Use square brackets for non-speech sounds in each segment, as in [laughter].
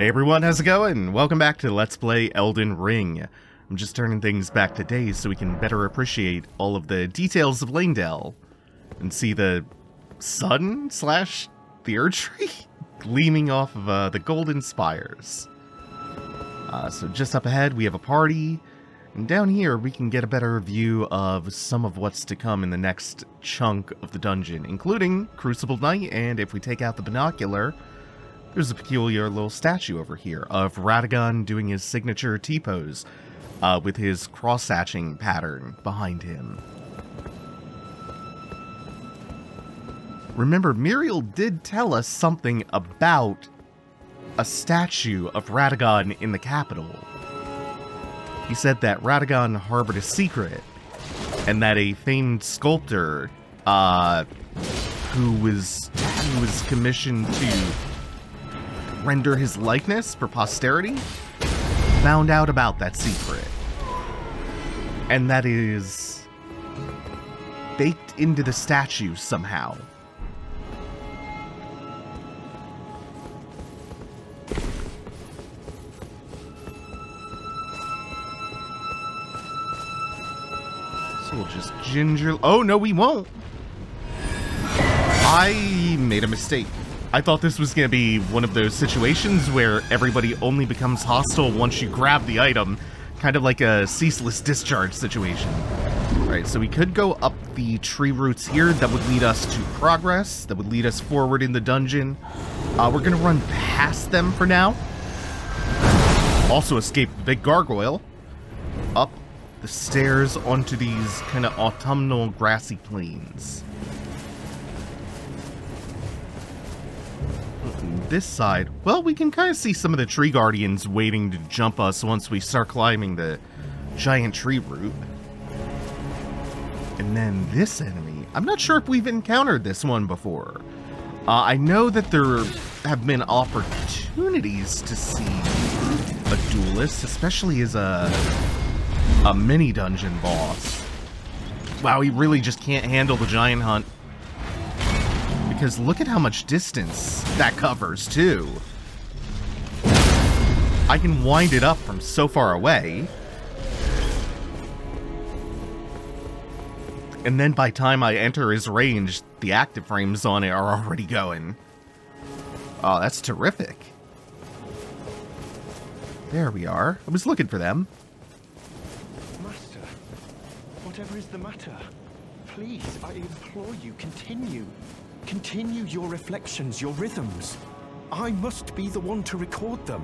Hey everyone, how's it going? Welcome back to Let's Play Elden Ring. I'm just turning things back to days so we can better appreciate all of the details of Leyndell and see the sun slash the Erdtree [laughs] gleaming off of uh, the golden spires. Uh, so just up ahead we have a party, and down here we can get a better view of some of what's to come in the next chunk of the dungeon, including Crucible Knight, and if we take out the binocular, there's a peculiar little statue over here of Radagon doing his signature T-pose uh, with his cross-hatching pattern behind him. Remember, Muriel did tell us something about a statue of Radagon in the capital. He said that Radagon harbored a secret, and that a famed sculptor, uh, who was who was commissioned to render his likeness for posterity, found out about that secret. And that is baked into the statue somehow. So we'll just ginger... Oh, no, we won't. I made a mistake. I thought this was going to be one of those situations where everybody only becomes hostile once you grab the item, kind of like a ceaseless discharge situation. Right, so we could go up the tree roots here. That would lead us to progress. That would lead us forward in the dungeon. Uh, we're going to run past them for now. Also escape the big gargoyle. Up the stairs onto these kind of autumnal grassy plains. This side, well, we can kind of see some of the tree guardians waiting to jump us once we start climbing the giant tree root. And then this enemy, I'm not sure if we've encountered this one before. Uh, I know that there have been opportunities to see a duelist, especially as a, a mini dungeon boss. Wow, he really just can't handle the giant hunt because look at how much distance that covers, too. I can wind it up from so far away. And then by time I enter his range, the active frames on it are already going. Oh, that's terrific. There we are. I was looking for them. Master, whatever is the matter, please, I implore you, continue. Continue your reflections, your rhythms. I must be the one to record them.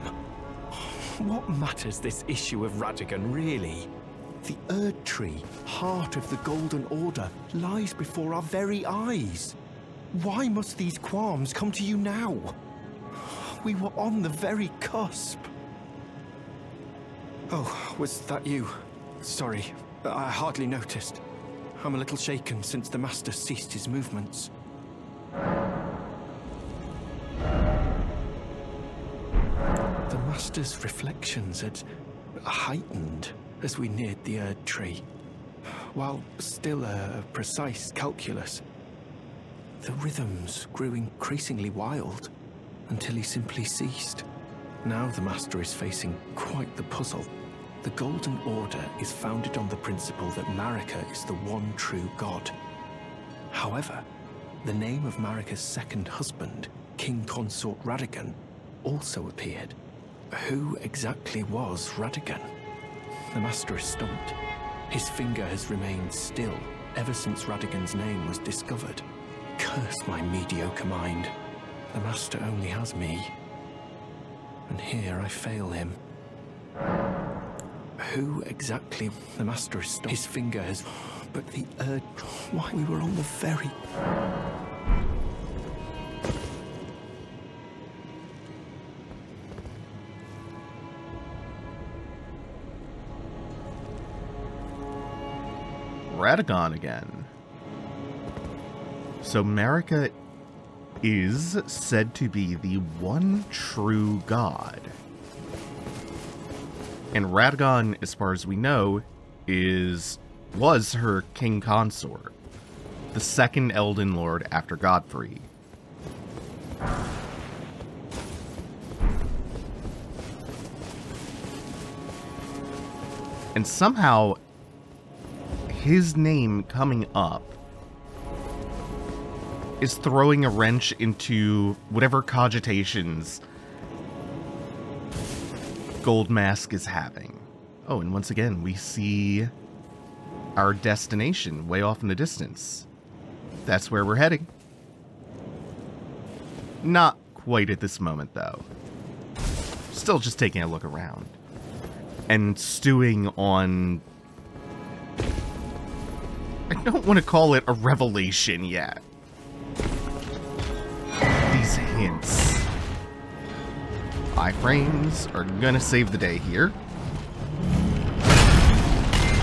What matters this issue of Radagon, really? The Erdtree, heart of the Golden Order, lies before our very eyes. Why must these qualms come to you now? We were on the very cusp. Oh, was that you? Sorry, I hardly noticed. I'm a little shaken since the Master ceased his movements. The Master's reflections had heightened as we neared the Erd tree, While still a precise calculus, the rhythms grew increasingly wild until he simply ceased. Now the Master is facing quite the puzzle. The Golden Order is founded on the principle that Marika is the one true god. However, the name of Marika's second husband, King Consort Radagon, also appeared. Who exactly was Radagon? The Master is stumped. His finger has remained still ever since Radagon's name was discovered. Curse my mediocre mind. The Master only has me. And here I fail him. Who exactly the Master is stumped? His finger has... But the Erd... Why, we were on the very... Radagon again. So Marika is said to be the one true god. And Radagon, as far as we know, is was her king consort, the second Elden Lord after Godfrey. And somehow, his name coming up is throwing a wrench into whatever cogitations Gold Mask is having. Oh, and once again, we see our destination way off in the distance. That's where we're heading. Not quite at this moment, though. Still just taking a look around. And stewing on... I don't want to call it a revelation yet. These hints. Iframes are gonna save the day here.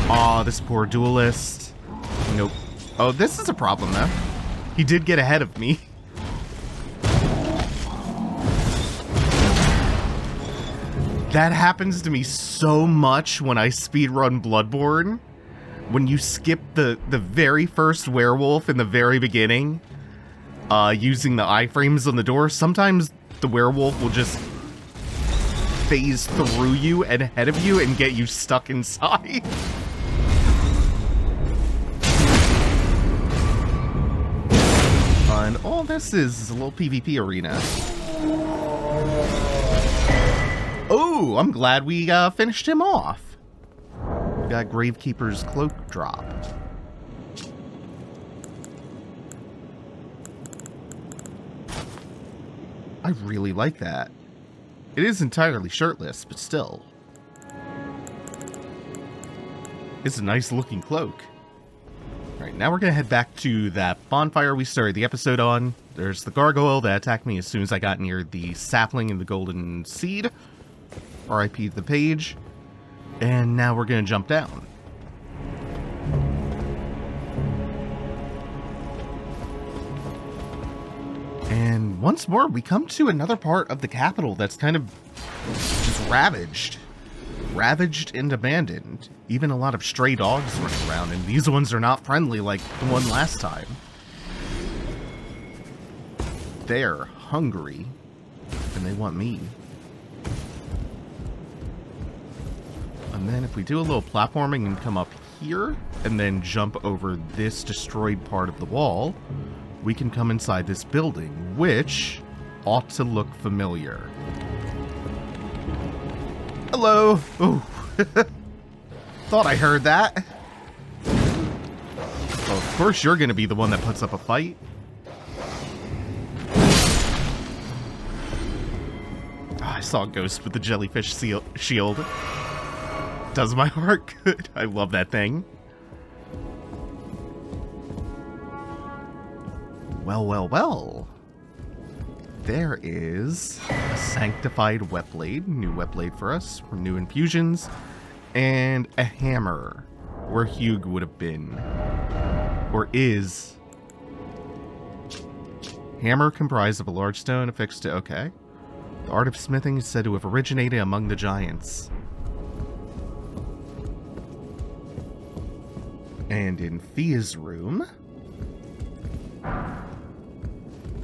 Aw, oh, this poor duelist. Oh, this is a problem, though. He did get ahead of me. That happens to me so much when I speedrun Bloodborne. When you skip the, the very first werewolf in the very beginning, uh, using the iframes on the door, sometimes the werewolf will just phase through you and ahead of you and get you stuck inside. [laughs] and all this is a little PvP arena. Oh, I'm glad we uh, finished him off. We got Gravekeeper's Cloak drop. I really like that. It is entirely shirtless, but still. It's a nice looking cloak. Now we're going to head back to that bonfire we started the episode on. There's the gargoyle that attacked me as soon as I got near the sapling and the golden seed. RIP the page. And now we're going to jump down. And once more, we come to another part of the capital that's kind of just ravaged. Ravaged and abandoned. Even a lot of stray dogs running around, and these ones are not friendly like the one last time. They're hungry, and they want me. And then if we do a little platforming and come up here, and then jump over this destroyed part of the wall, we can come inside this building, which ought to look familiar. Hello! Oh, [laughs] thought I heard that. Well, of course you're gonna be the one that puts up a fight. Oh, I saw a ghost with the jellyfish seal shield does my [laughs] heart good. I love that thing. Well, well, well. There is a sanctified whetblade, new whetblade for us, from new infusions, and a hammer, where Hewg would have been, or is. Hammer comprised of a large stone affixed to, okay. The art of smithing is said to have originated among the giants. And in Fia's room,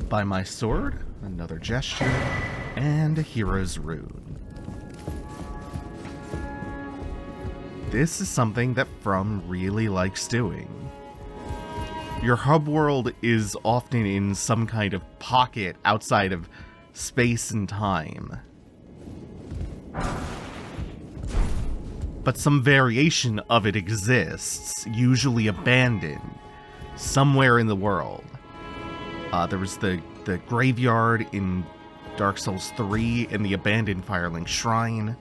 by my sword, another gesture, and a hero's rune. This is something that From really likes doing. Your hub world is often in some kind of pocket outside of space and time. but some variation of it exists, usually abandoned, somewhere in the world. Uh, there was the, the graveyard in Dark Souls 3 and the abandoned Firelink Shrine.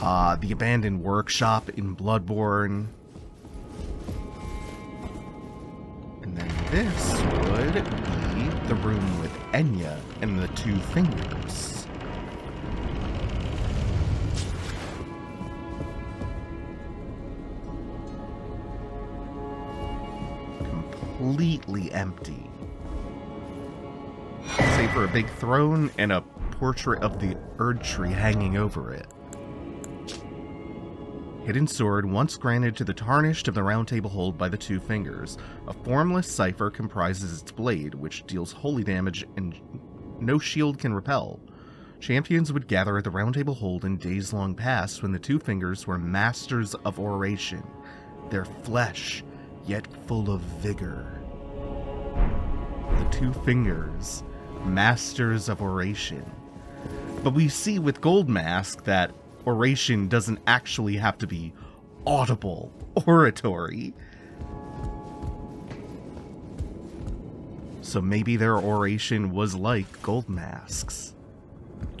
Uh, the abandoned workshop in Bloodborne. And then this would be the room with Enia and the two fingers. completely empty. For a big throne and a portrait of the Erdtree hanging over it. Hidden Sword, once granted to the Tarnished of the Round Table Hold by the Two Fingers. A formless cipher comprises its blade, which deals holy damage and no shield can repel. champions would gather at the Round Table Hold in days long past when the Two Fingers were masters of oration, their flesh yet full of vigor. The Two Fingers, masters of oration. But we see with Gold Mask that oration doesn't actually have to be audible [laughs] oratory. So maybe their oration was like Gold Mask's,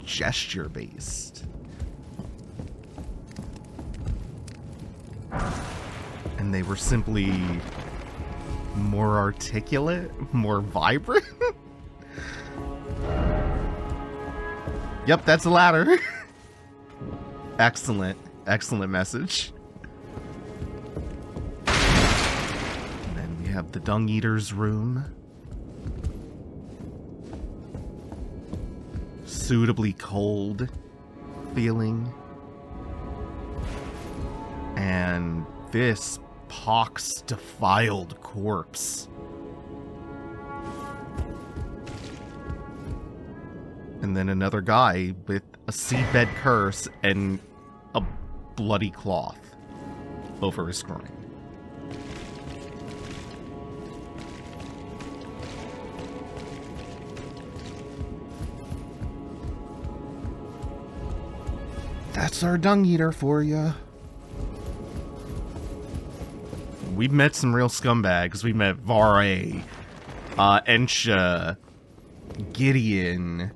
gesture based. And they were simply more articulate, [laughs] more vibrant. Yep, that's a ladder. [laughs] excellent, excellent message. And then we have the Dung Eater's room. Suitably cold feeling. And this pox defiled corpse. And then another guy with a seedbed curse and a bloody cloth over his groin. That's our dung eater for you. We've met some real scumbags. We met Vare, uh, Ensha, Gideon.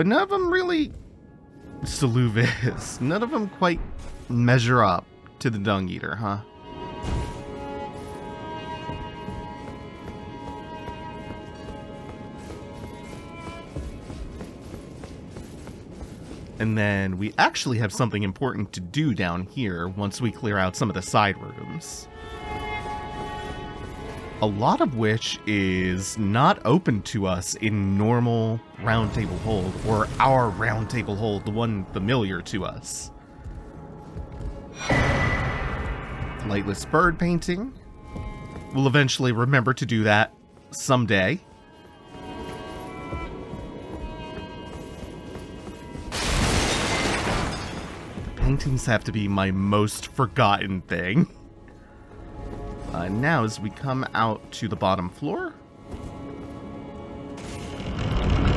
But none of them really... Seluvis. [laughs] None of them quite measure up to the Dung Eater, huh? And then we actually have something important to do down here once we clear out some of the side rooms. A lot of which is not open to us in normal Round Table Hold, or our Round Table Hold, the one familiar to us. Lightless bird painting. We'll eventually remember to do that someday. paintings have to be my most forgotten thing. [laughs] Uh, now, as we come out to the bottom floor, we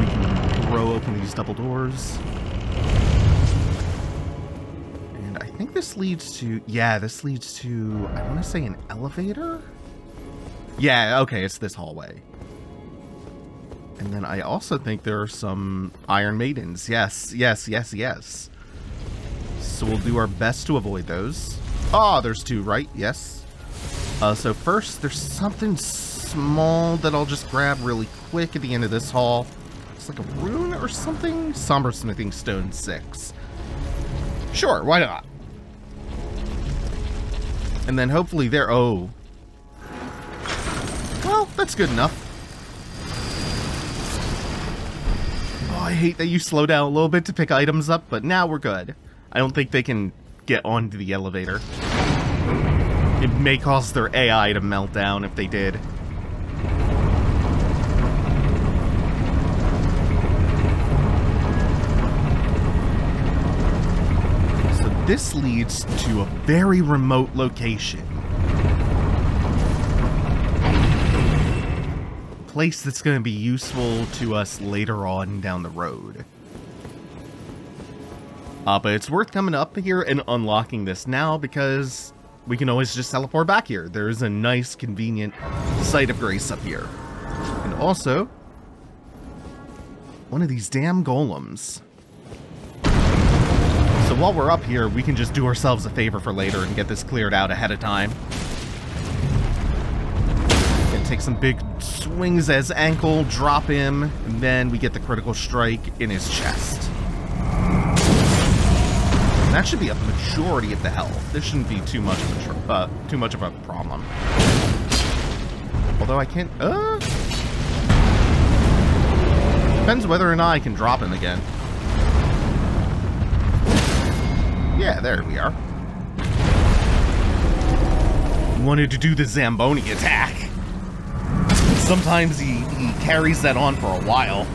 can throw open these double doors. And I think this leads to, yeah, this leads to, I want to say an elevator? Yeah, okay, it's this hallway. And then I also think there are some Iron Maidens. Yes, yes, yes, yes so we'll do our best to avoid those. Ah, oh, there's two, right? Yes. Uh, so first, there's something small that I'll just grab really quick at the end of this hall. It's like a rune or something? Somber Smithing Stone 6. Sure, why not? And then hopefully there... Oh. Well, that's good enough. Oh, I hate that you slow down a little bit to pick items up, but now we're good. I don't think they can get onto the elevator. May cause their AI to melt down if they did. So this leads to a very remote location. place that's going to be useful to us later on down the road. Uh, but it's worth coming up here and unlocking this now because we can always just teleport back here. There's a nice, convenient site of grace up here. And also, one of these damn golems. So while we're up here, we can just do ourselves a favor for later and get this cleared out ahead of time. And take some big swings as ankle, drop him, and then we get the critical strike in his chest. That should be a majority of the health. This shouldn't be too much of a uh, too much of a problem. Although I can't. Uh, depends whether or not I can drop him again. Yeah, there we are. Wanted to do the Zamboni attack. Sometimes he, he carries that on for a while.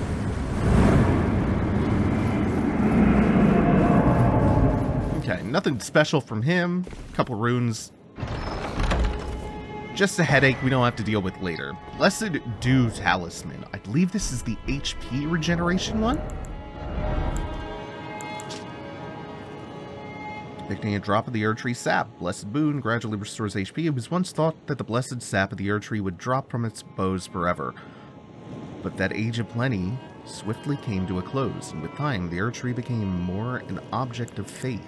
Nothing special from him. A couple runes. Just a headache we don't have to deal with later. Blessed Dew Talisman. I believe this is the HP regeneration one? Depicting a drop of the Erdtree sap. Blessed Boon gradually restores HP. It was once thought that the blessed sap of the Erdtree would drop from its boughs forever. But that age of plenty swiftly came to a close, and with time, the Erdtree became more an object of faith.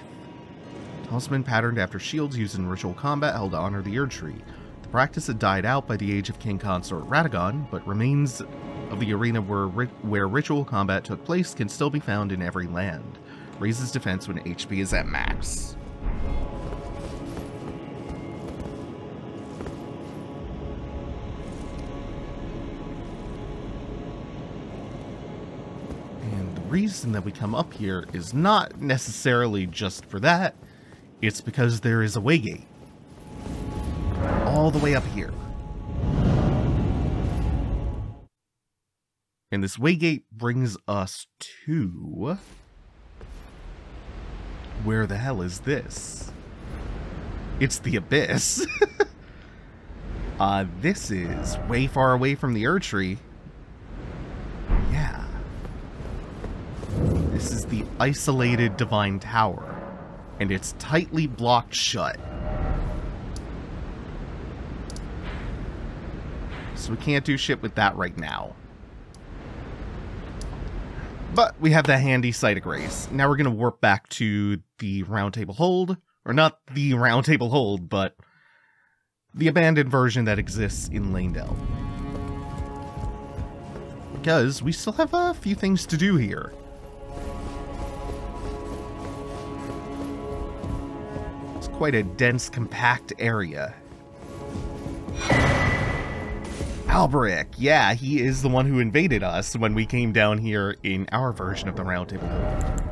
Talisman patterned after shields used in ritual combat held to honor the Erdtree. The practice had died out by the age of King Consort Radagon, but remains of the arena where, where ritual combat took place can still be found in every land. Raises defense when HP is at max. And the reason that we come up here is not necessarily just for that. It's because there is a waygate. All the way up here. And this waygate brings us to... Where the hell is this? It's the Abyss. [laughs] uh, this is way far away from the Erdtree. Yeah. This is the isolated Divine Tower. And it's tightly blocked shut. So we can't do shit with that right now. But we have that handy sight of Grace. Now we're going to warp back to the Roundtable Hold. Or not the [laughs] Roundtable Hold, but the abandoned version that exists in Leyndell. Because we still have a few things to do here. Quite a dense, compact area. Alberic, yeah, he is the one who invaded us when we came down here in our version of the Roundtable Hold.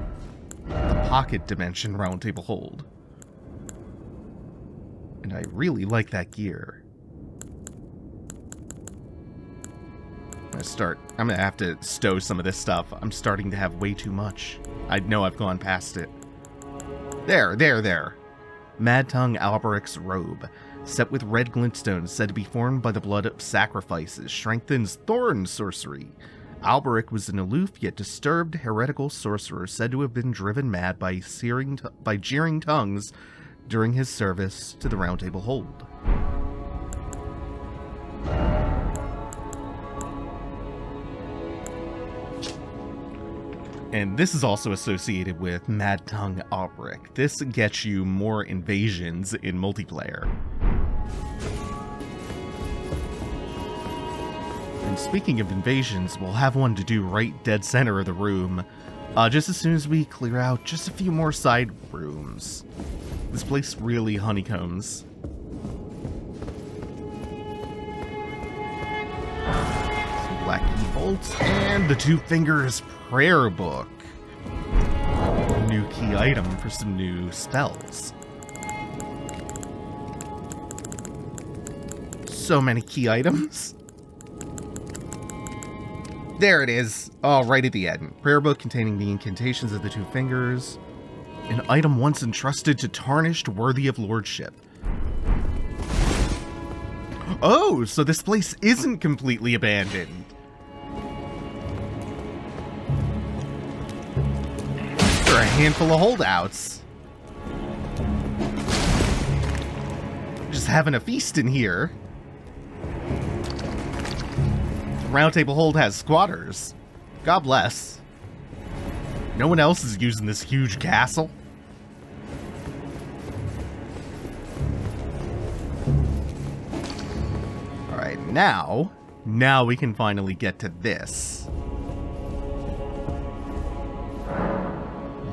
The Pocket Dimension Roundtable Hold. And I really like that gear. I'm gonna start, I'm gonna have to stow some of this stuff. I'm starting to have way too much. I know I've gone past it. There, there, there. Mad Tongue Alberic's robe set with red glintstones said to be formed by the blood of sacrifices, strengthens thorn sorcery. Alberic was an aloof yet disturbed heretical sorcerer said to have been driven mad by searing by jeering tongues during his service to the Roundtable Hold. And this is also associated with Mad Tongue Alberic. This gets you more invasions in multiplayer. And speaking of invasions, we'll have one to do right dead center of the room, uh, just as soon as we clear out just a few more side rooms. This place really honeycombs. And the Two Fingers Prayer Book. New key item for some new spells. So many key items. There it is. Oh, right at the end. Prayer book containing the incantations of the two fingers. An item once entrusted to tarnished worthy of lordship. Oh, so this place isn't completely abandoned. Handful of holdouts. Just having a feast in here. Roundtable Hold has squatters. God bless. No one else is using this huge castle. Alright, now, now we can finally get to this.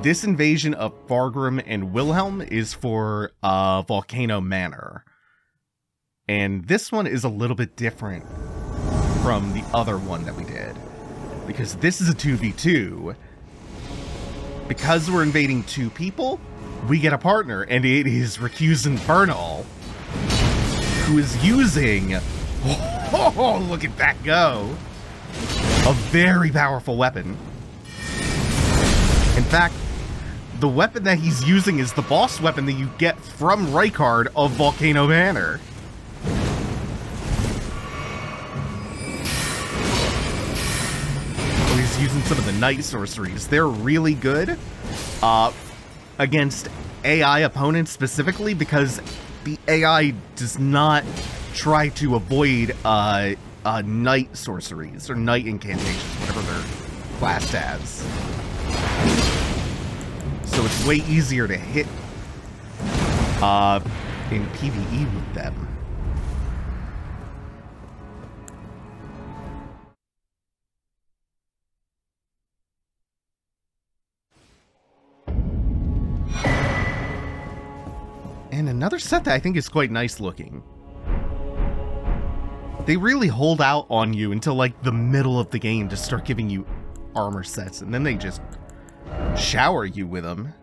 This invasion of Vargram and Wilhelm is for uh, Volcano Manor. And this one is a little bit different from the other one that we did. Because this is a 2v2. Because we're invading two people, we get a partner, and it is Recusant Bernahl, who is using... [laughs] Oh, look at that go! A very powerful weapon. In fact, the weapon that he's using is the boss weapon that you get from Rykard of Volcano Manor. Oh, he's using some of the night sorceries. They're really good uh, against AI opponents specifically because the AI does not try to avoid uh, uh, night sorceries or night incantations, whatever they're classed as. So it's way easier to hit uh, in PvE with them. And another set that I think is quite nice looking. They really hold out on you until like the middle of the game to start giving you armor sets, and then they just shower you with them.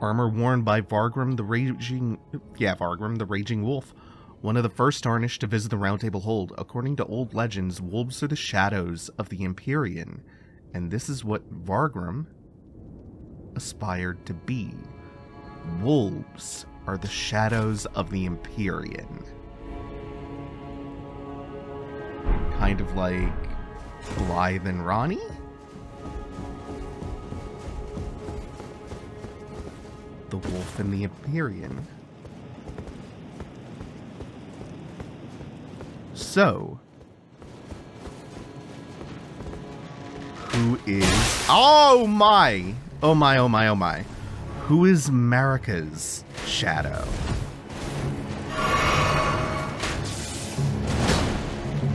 Armor worn by Vargram the Raging... Yeah, Vargram the Raging Wolf. One of the first Tarnished to visit the Round Table Hold. According to old legends, wolves are the shadows of the Empyrean. And this is what Vargram aspired to be. Wolves are the shadows of the Empyrean. Kind of like Blaidd and Ranni? The Wolf and the Empyrean. So, who is... Oh my! Oh my, oh my, oh my. Who is Marika's shadow?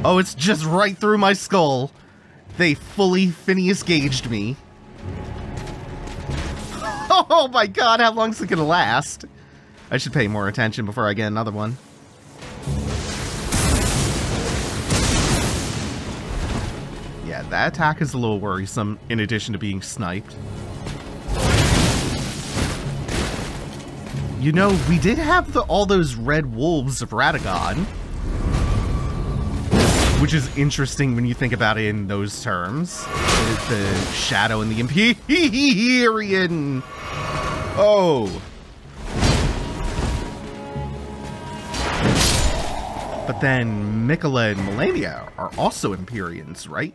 Oh, it's just right through my skull. They fully Phineas gauged me. [laughs] Oh my god, how long is it gonna last? I should pay more attention before I get another one. Yeah, that attack is a little worrisome, in addition to being sniped. You know, we did have the, all those red wolves of Radagon. Which is interesting when you think about it in those terms. The, the Shadow and the Empyrean. Oh. But then Miquella and Malenia are also Empyreans, right?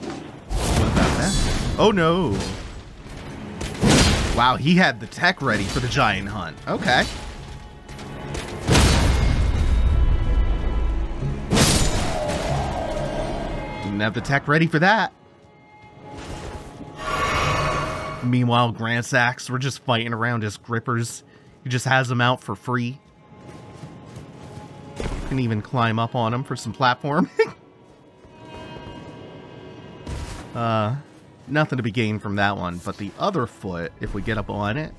What about that? Oh no. Wow, he had the tech ready for the giant hunt. Okay. Didn't have the tech ready for that. Meanwhile, Gransax, we're just fighting around his grippers. He just has them out for free. Can even climb up on him for some platforming. [laughs] uh, nothing to be gained from that one, but the other foot, if we get up on it,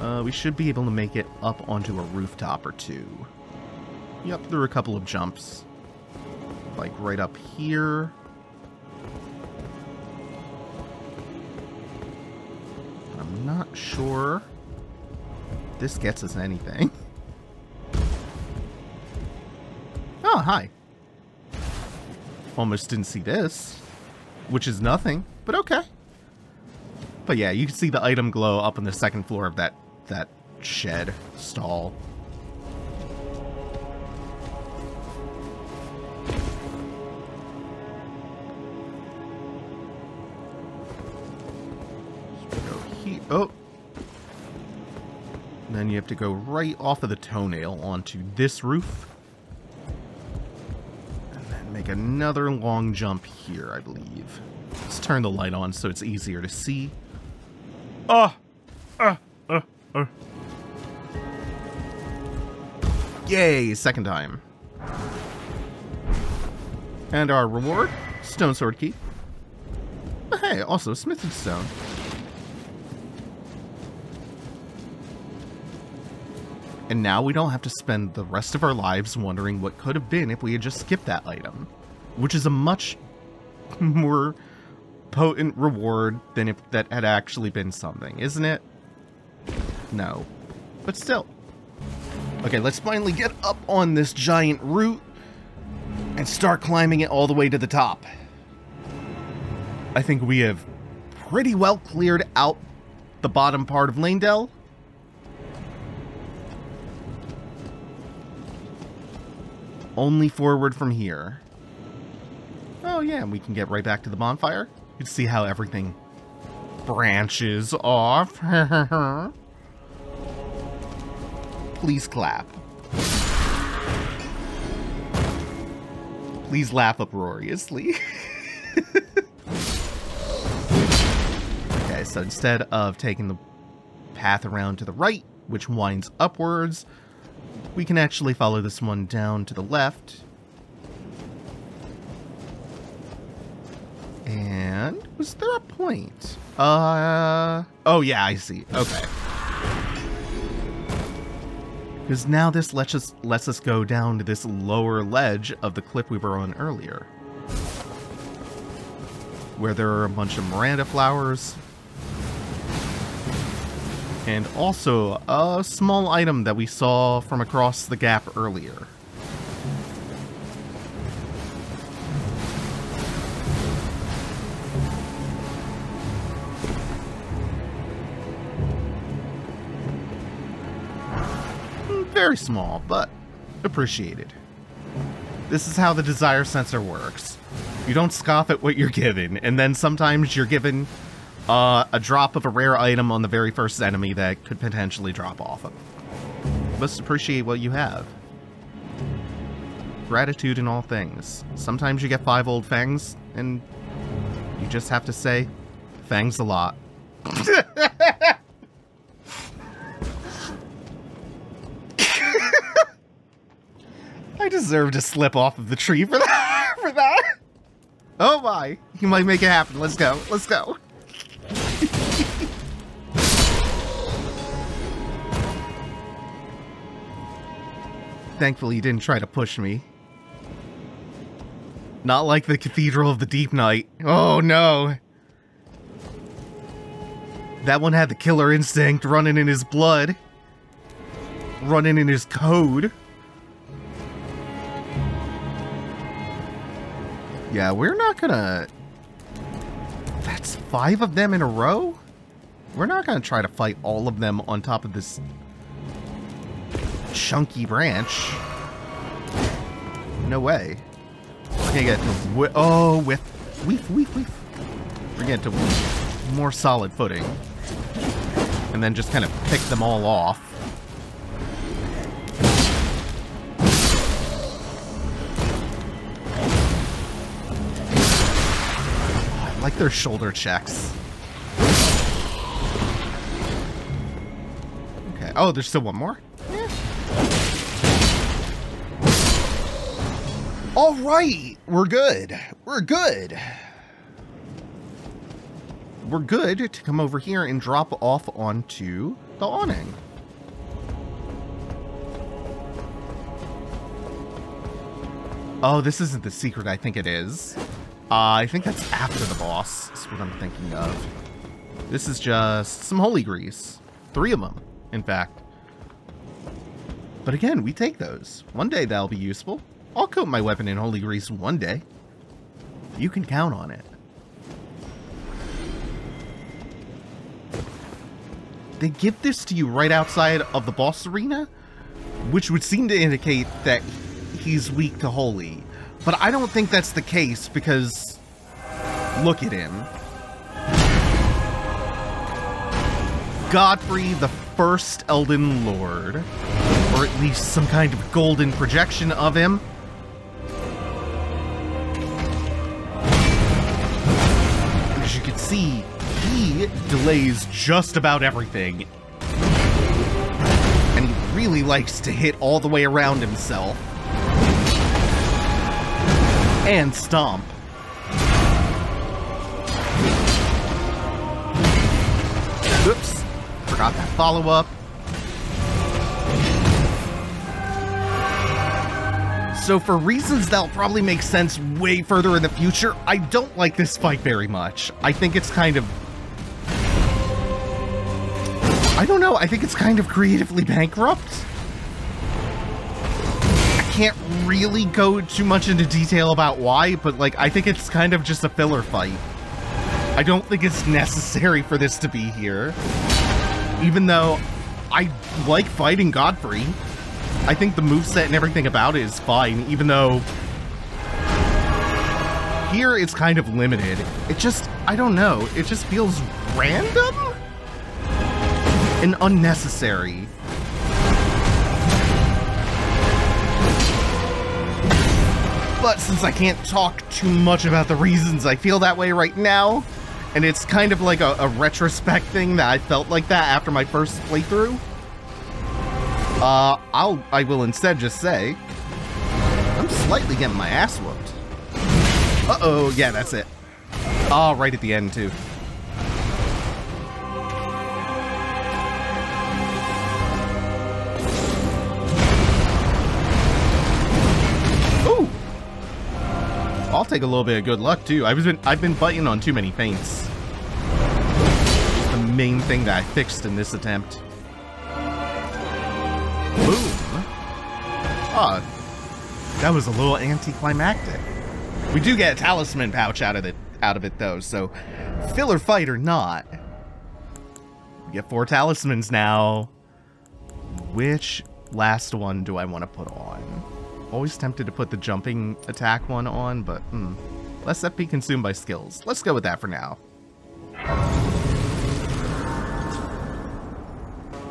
uh, we should be able to make it up onto a rooftop or two. Yep, there are a couple of jumps. Like right up here. I'm not sure this gets us anything. [laughs] Oh, hi. Almost didn't see this, which is nothing, but okay. But yeah, you can see the item glow up on the second floor of that that shed stall. You have to go right off of the toenail onto this roof. And then make another long jump here, I believe. Let's turn the light on so it's easier to see. Ah! Uh, uh, uh. Yay! Second time. And our reward? Stone Sword Key. But hey, also Smithing Stone. And now we don't have to spend the rest of our lives wondering what could have been if we had just skipped that item. Which is a much [laughs] more potent reward than if that had actually been something, isn't it? No. But still. Okay, let's finally get up on this giant root and start climbing it all the way to the top. I think we have pretty well cleared out the bottom part of Leyndell. Only forward from here. Oh yeah, and we can get right back to the bonfire. You can see how everything branches off. [laughs] Please clap. Please laugh uproariously. [laughs] okay, so instead of taking the path around to the right, which winds upwards, we can actually follow this one down to the left. And was there a point? Uh, oh yeah, I see. Okay. Because now this lets us, lets us go down to this lower ledge of the cliff we were on earlier. Where there are a bunch of Miranda flowers. And also a small item that we saw from across the gap earlier. Hmm, very small, but appreciated. This is how the desire sensor works. You don't scoff at what you're given, and then sometimes you're given uh, a drop of a rare item on the very first enemy that could potentially drop off of. Must appreciate what you have. Gratitude in all things. Sometimes you get five old fangs, and you just have to say, fangs a lot. [laughs] I deserve to slip off of the tree for that. [laughs] for that. Oh my! You might make it happen. Let's go. Let's go. Thankfully, he didn't try to push me. Not like the Cathedral of the Deep Night. Oh no! That one had the killer instinct running in his blood. Running in his code. Yeah, we're not gonna... That's five of them in a row? We're not gonna try to fight all of them on top of this chunky branch. No way. We're gonna get to... Oh, with... Weef, weef, weef. We're to more solid footing. And then just kind of pick them all off. I like their shoulder checks. Okay. Oh, there's still one more? All right. We're good. We're good. We're good to come over here and drop off onto the awning. Oh, this isn't the secret I think it is. Uh, I think that's after the boss, is what I'm thinking of. This is just some holy grease. Three of them, in fact. But again, we take those. One day that'll be useful. I'll coat my weapon in holy grease one day. You can count on it. They give this to you right outside of the boss arena, which would seem to indicate that he's weak to holy. But I don't think that's the case because look at him. Godfrey, the first Elden Lord, or at least some kind of golden projection of him. See, he delays just about everything. And he really likes to hit all the way around himself and stomp. Oops, forgot that follow-up. So for reasons that'll probably make sense way further in the future, I don't like this fight very much. I think it's kind of... I don't know, I think it's kind of creatively bankrupt I can't really go too much into detail about why, but like I think it's kind of just a filler fight. I don't think it's necessary for this to be here. Even though I like fighting Godfrey. I think the moveset and everything about it is fine, even though here it's kind of limited. It just, I don't know, it just feels random and unnecessary. But since I can't talk too much about the reasons I feel that way right now, and it's kind of like a, a retrospect thing that I felt like that after my first playthrough, uh, I'll, I will instead just say, I'm slightly getting my ass whooped. Uh-oh, yeah, that's it. Oh, right at the end, too. Ooh! I'll take a little bit of good luck, too. I've been, I've been biting on too many feints. The main thing that I fixed in this attempt. Boom! Oh, that was a little anticlimactic. We do get a talisman pouch out of it, out of it though. So, filler fight or not, we get four talismans now. Which last one do I want to put on? Always tempted to put the jumping attack one on, but hmm. Less FP consumed by skills. Let's go with that for now.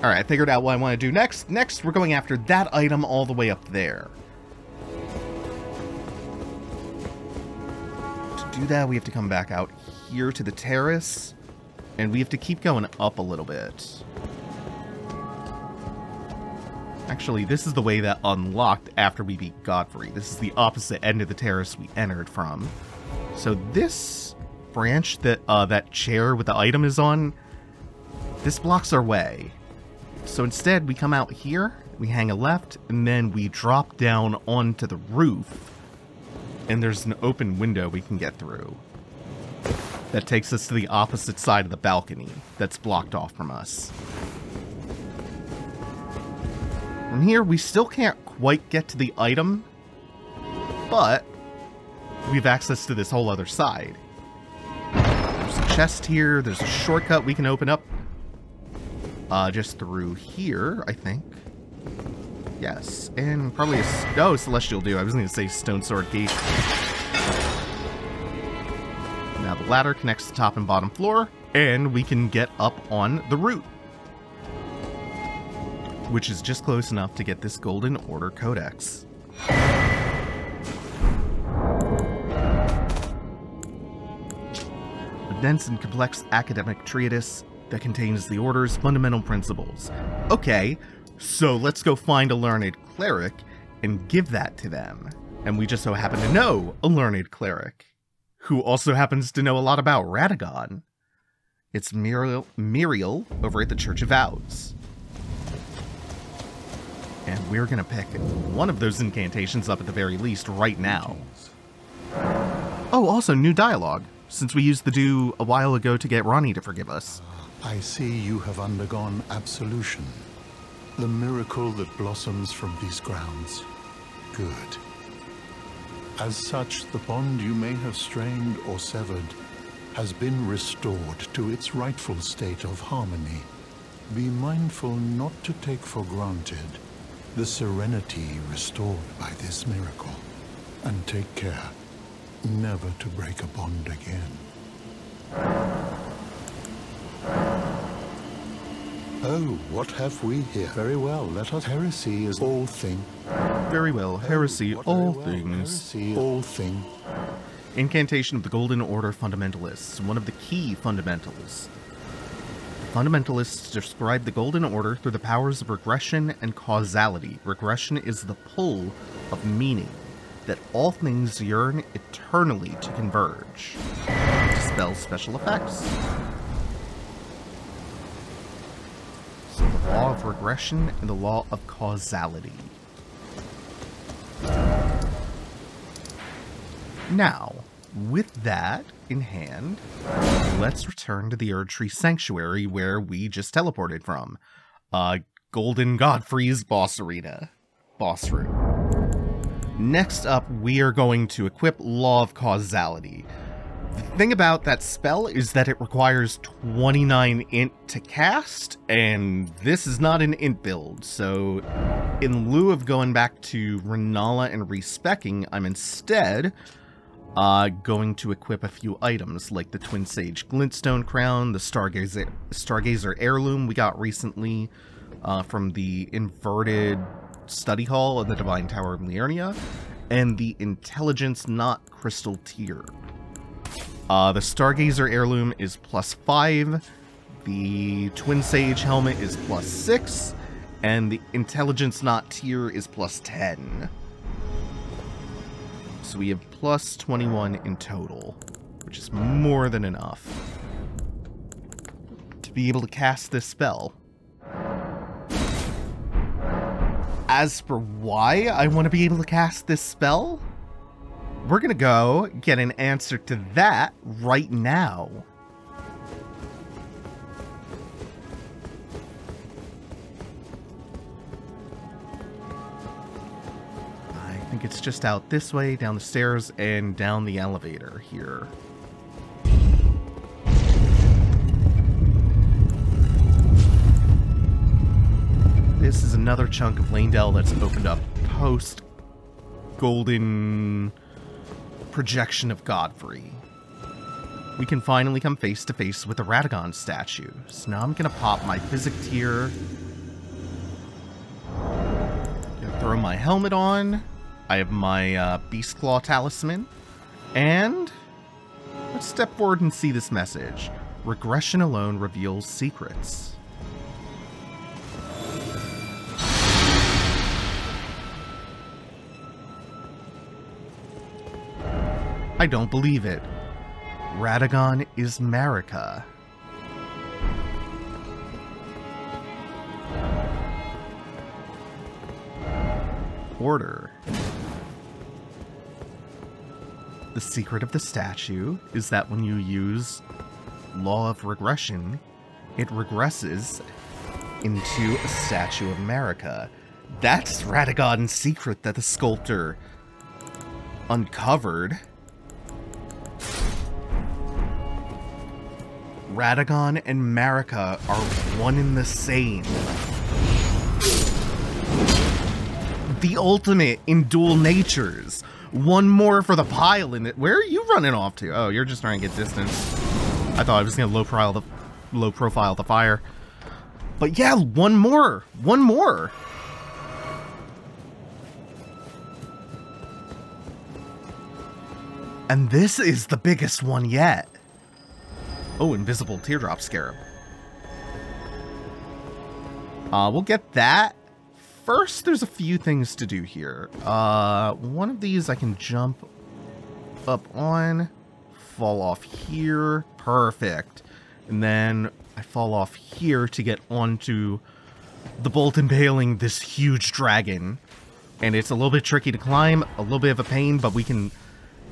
Alright, I figured out what I want to do next. Next, we're going after that item all the way up there. To do that, we have to come back out here to the terrace, and we have to keep going up a little bit. Actually, this is the way that unlocked after we beat Godfrey. This is the opposite end of the terrace we entered from. So this branch that uh, that chair with the item is on, this blocks our way. So instead, we come out here, we hang a left, and then we drop down onto the roof. And there's an open window we can get through. That takes us to the opposite side of the balcony that's blocked off from us. From here, we still can't quite get to the item, but we have access to this whole other side. There's a chest here, there's a shortcut we can open up uh, just through here, I think. Yes, and probably a... Oh, Celestial Dew. I was going to say Stone Sword Gate. Now the ladder connects the top and bottom floor, and we can get up on the root. Which is just close enough to get this Golden Order Codex. A dense and complex academic treatise that contains the Order's fundamental principles. Okay, so let's go find a learned cleric and give that to them. And we just so happen to know a learned cleric, who also happens to know a lot about Radagon. It's Muriel, Miriel over at the Church of Vows. And we're going to pick one of those incantations up at the very least right now. Oh, also, new dialogue, since we used the dew a while ago to get Ranni to forgive us. I see you have undergone absolution. The miracle that blossoms from these grounds. Good. As such, the bond you may have strained or severed has been restored to its rightful state of harmony. Be mindful not to take for granted the serenity restored by this miracle. And take care never to break a bond again. Oh, what have we here? Very well, let us... Heresy is all thing. Very well, heresy, Very all well, things. Heresy, all thing. Incantation of the Golden Order Fundamentalists, one of the key fundamentals. Fundamentalists describe the Golden Order through the powers of regression and causality. Regression is the pull of meaning, that all things yearn eternally to converge. Dispel special effects. So the law of regression and the law of causality. Now, with that in hand, let's return to the Erdtree Sanctuary where we just teleported from. Uh, Golden Godfrey's boss arena. Boss room. Next up, we are going to equip Law of Causality. The thing about that spell is that it requires 29 int to cast, and this is not an int build, so in lieu of going back to Renala and respecking, I'm instead uh, going to equip a few items, like the Twin Sage Glintstone Crown, the Stargazer, Stargazer Heirloom we got recently uh, from the Inverted Study Hall of the Divine Tower of Liurnia, and the Intelligence Knot Crystal Tear. Uh, the Stargazer Heirloom is plus 5, the Twin Sage Helmet is plus 6, and the Intelligence Knot tear is plus 10. So we have plus 21 in total, which is more than enough to be able to cast this spell. As for why I want to be able to cast this spell, we're going to go get an answer to that right now. I think it's just out this way, down the stairs, and down the elevator here. This is another chunk of Leyndell that's opened up post golden projection of Godfrey. We can finally come face to face with the Radagon statue. So now I'm gonna pop my physic tear. Throw my helmet on. I have my uh, Beast Claw talisman. And let's step forward and see this message. Regression alone reveals secrets. I don't believe it. Radagon is Marika. Order. The secret of the statue is that when you use Law of Regression, it regresses into a statue of Marika. That's Radagon's secret that the sculptor uncovered. Radagon and Marika are one in the same. The ultimate in dual natures. One more for the pile in it. Where are you running off to? Oh, you're just trying to get distance. I thought I was gonna low profile the low profile the fire. But yeah, one more. One more. And this is the biggest one yet. Oh, invisible teardrop scarab. Uh, we'll get that. First, there's a few things to do here. Uh, one of these I can jump up on, fall off here. Perfect. And then I fall off here to get onto the bolt impaling this huge dragon. And it's a little bit tricky to climb, a little bit of a pain, but we can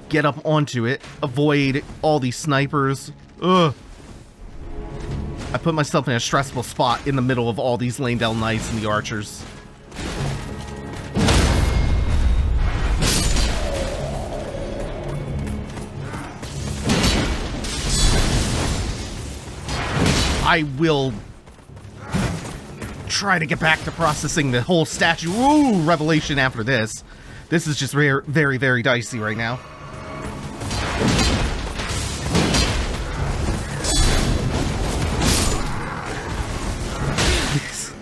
get up onto it, avoid all these snipers. Ugh. I put myself in a stressful spot in the middle of all these Leyndell Knights and the archers. I will try to get back to processing the whole statue. Ooh, revelation after this. This is just very, very, very dicey right now.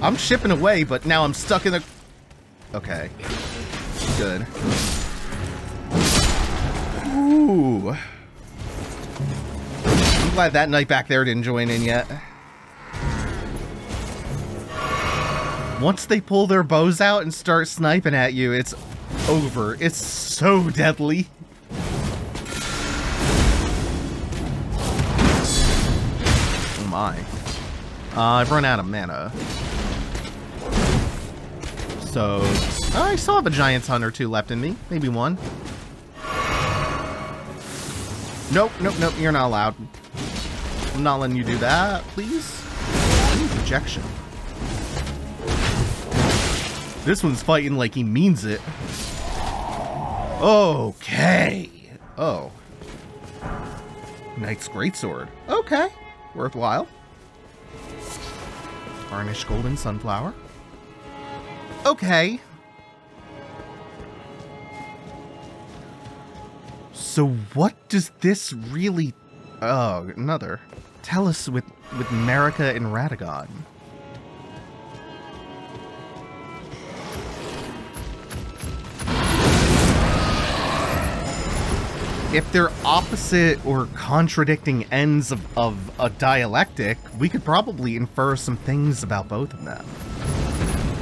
I'm shipping away, but now I'm stuck in the... Okay. Good. Ooh. I'm glad that knight back there didn't join in yet. Once they pull their bows out and start sniping at you, it's over. It's so deadly. Oh my. Uh, I've run out of mana. So, I still have a Giant's Hunt or two left in me. Maybe one. Nope, nope, nope, you're not allowed. I'm not letting you do that, please. Rejection. This one's fighting like he means it. Okay. Oh. Knight's Greatsword. Okay. Worthwhile. Varnished Golden Sunflower. Okay. So what does this really... Oh, another. Tell us with, with Marika and Radagon. if they're opposite or contradicting ends of, of a dialectic, we could probably infer some things about both of them.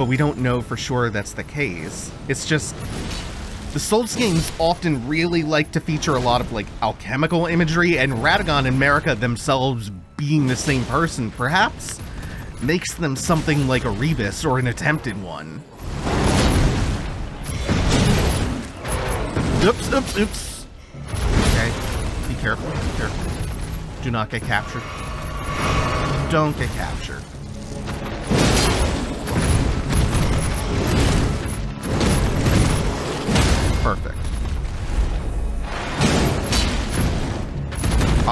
But we don't know for sure that's the case. It's just the Souls games often really like to feature a lot of like alchemical imagery, and Radagon and Marika themselves being the same person perhaps makes them something like a Rebis or an attempted one. Oops, oops, oops careful, be careful. Do not get captured. Don't get captured.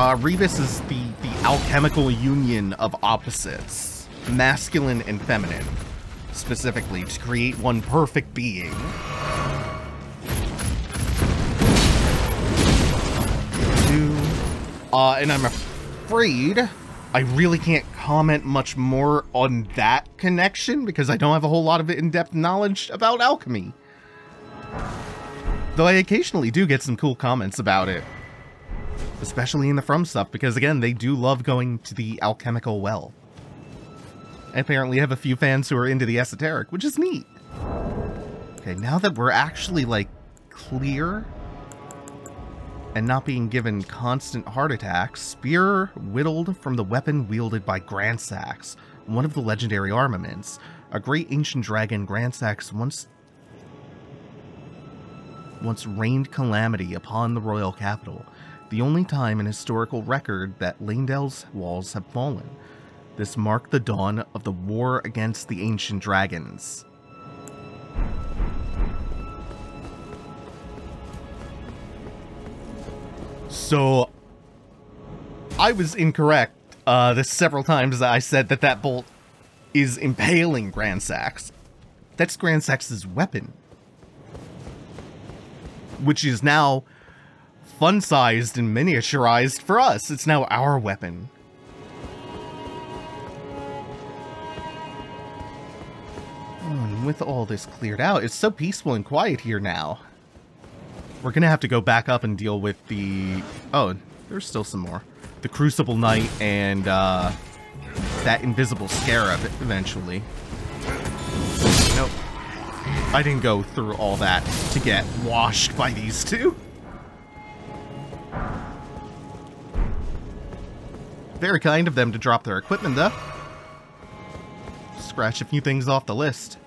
Uh, Rebis is the, the alchemical union of opposites, masculine and feminine, specifically, to create one perfect being. Uh, and I'm afraid I really can't comment much more on that connection because I don't have a whole lot of in-depth knowledge about alchemy. Though I occasionally do get some cool comments about it. Especially in the From stuff, because again, they do love going to the alchemical well. I apparently have a few fans who are into the esoteric, which is neat. Okay, now that we're actually, like, clear and not being given constant heart attacks, spear whittled from the weapon wielded by Gransax, one of the legendary armaments. A great ancient dragon, Gransax once once rained calamity upon the royal capital, the only time in historical record that Leyndell's walls have fallen. This marked the dawn of the war against the ancient dragons. So, I was incorrect uh, the several times I said that that bolt is impaling Gransax. That's Gransax's weapon. Which is now fun-sized and miniaturized for us. It's now our weapon. Oh, with all this cleared out, it's so peaceful and quiet here now. We're gonna have to go back up and deal with the... Oh, there's still some more. The Crucible Knight and uh, that Invisible Scarab eventually. Nope. I didn't go through all that to get washed by these two. Very kind of them to drop their equipment, though. Scratch a few things off the list.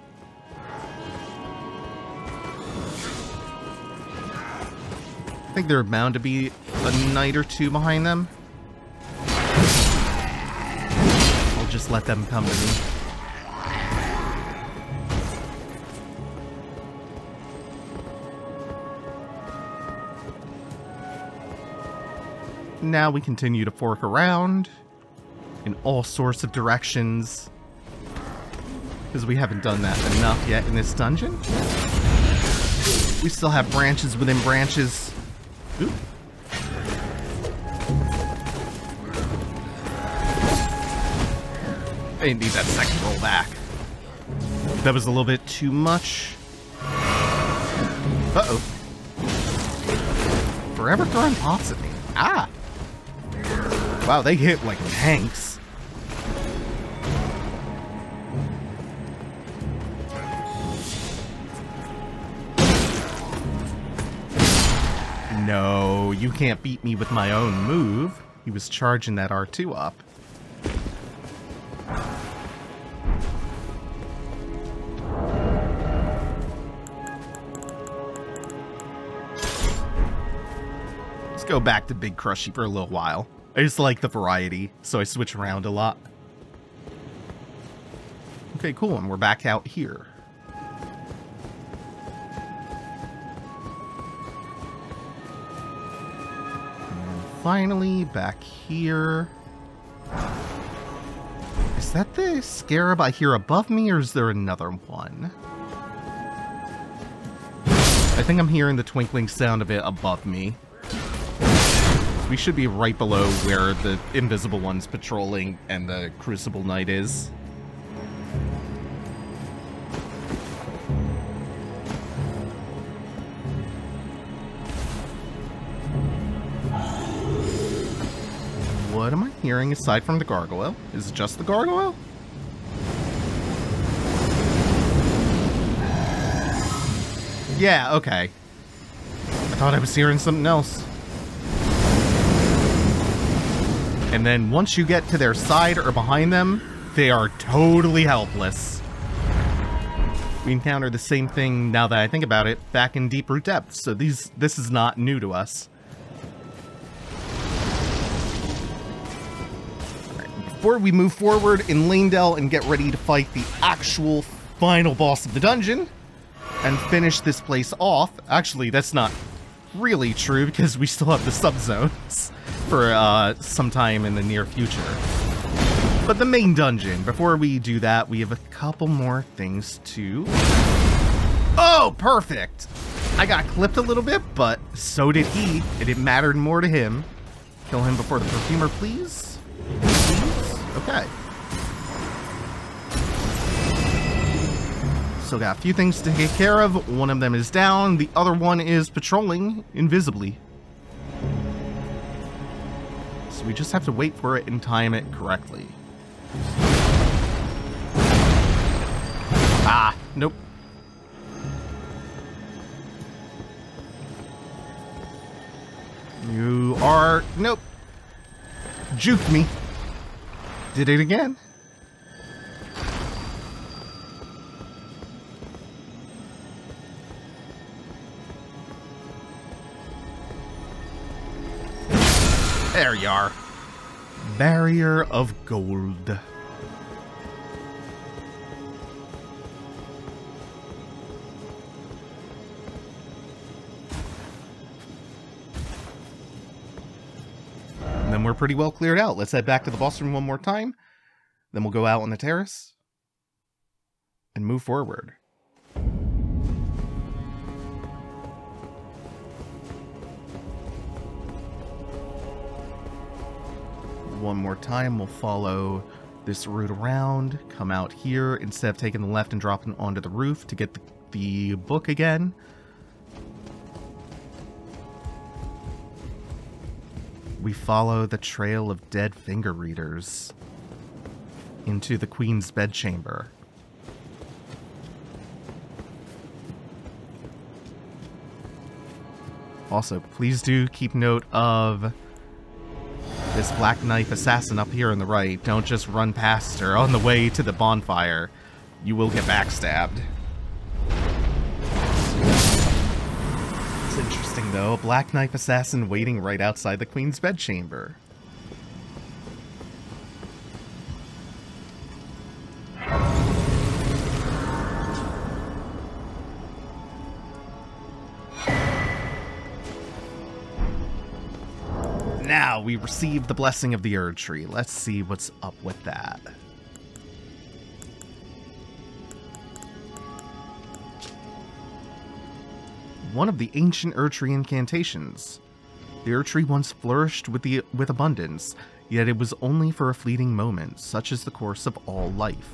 I think they're bound to be a knight or two behind them. I'll just let them come to me. Now we continue to fork around in all sorts of directions. Because we haven't done that enough yet in this dungeon. We still have branches within branches Ooh. I didn't need that second roll back. That was a little bit too much. Uh-oh. Forever throwing pots at me. Ah! Wow, they hit like tanks. No, you can't beat me with my own move. He was charging that R2 up. Let's go back to Big Crushy for a little while. I just like the variety, so I switch around a lot. Okay, cool, and we're back out here. finally, back here. Is that the scarab I hear above me, or is there another one? I think I'm hearing the twinkling sound of it above me. We should be right below where the invisible one's patrolling and the Crucible Knight is. What am I hearing aside from the gargoyle? Is it just the gargoyle? Yeah, okay. I thought I was hearing something else. And then once you get to their side or behind them, they are totally helpless. We encounter the same thing, now that I think about it, back in Deeproot Depths, so these this is not new to us. before we move forward in Leyndell and get ready to fight the actual final boss of the dungeon and finish this place off. Actually, that's not really true because we still have the subzones for uh, some time in the near future. But the main dungeon, before we do that, we have a couple more things to... Oh, perfect! I got clipped a little bit, but so did he. and it mattered more to him. Kill him before the perfumer, please. Okay. Still got a few things to take care of. One of them is down. The other one is patrolling invisibly. We just have to wait for it and time it correctly. Ah, nope. You are... Nope. Juked me. Did it again. There you are. Barrier of gold. then we're pretty well cleared out. Let's head back to the boss room one more time. Then we'll go out on the terrace and move forward. One more time, we'll follow this route around, come out here, instead of taking the left and dropping onto the roof to get the, the book again. we follow the trail of dead finger readers into the Queen's bedchamber. Also, please do keep note of this Black Knife assassin up here on the right. Don't just run past her on the way to the bonfire. You will get backstabbed. It's interesting, though. A Black Knife assassin waiting right outside the Queen's bedchamber. We receive the blessing of the Ur Erdtree. Let's see what's up with that. one of the ancient Ur Erdtree incantations. The Ur Erdtree once flourished with, the, with abundance, yet it was only for a fleeting moment, such is the course of all life.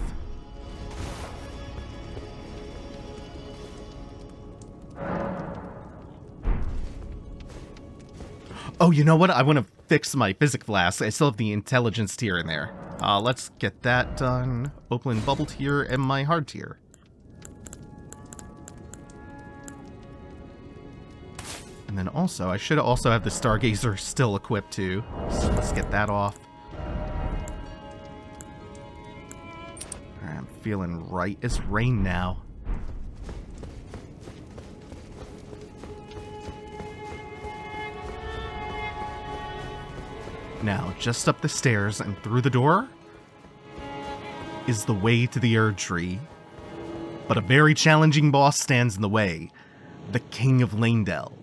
Oh, you know what? I want to fix my physic flask. I still have the intelligence tear in there. Uh, let's get that done. Opaline Bubbletear and my Hardtear. And then also, I should also have the Stargazer still equipped too. So let's get that off. I'm feeling right It's rain now. Now, just up the stairs and through the door is the way to the Erdtree. But a very challenging boss stands in the way. The King of Leyndell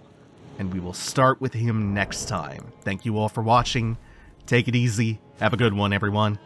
and we will start with him next time. Thank you all for watching. Take it easy. Have a good one, everyone.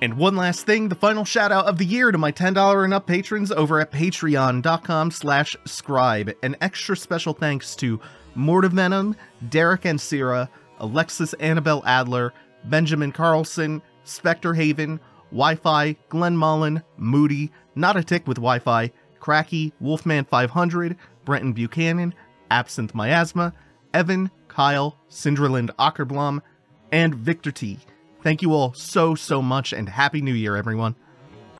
And one last thing, the final shout out of the year to my $10 and up patrons over at patreon.com slash scribe. An extra special thanks to Mortivenom, Derek and Sierra, Alexis Annabelle Adler, Benjamin Carlson, Spectre Haven, Wi-Fi, Glenn Mullen, Moody, Not a Tick with Wi-Fi, Cracky, Wolfman 500, Brenton Buchanan, Absinthe Miasma, Evan, Kyle, Cinderland Ackerblom, and Victor T. Thank you all so, so much, and Happy New Year, everyone.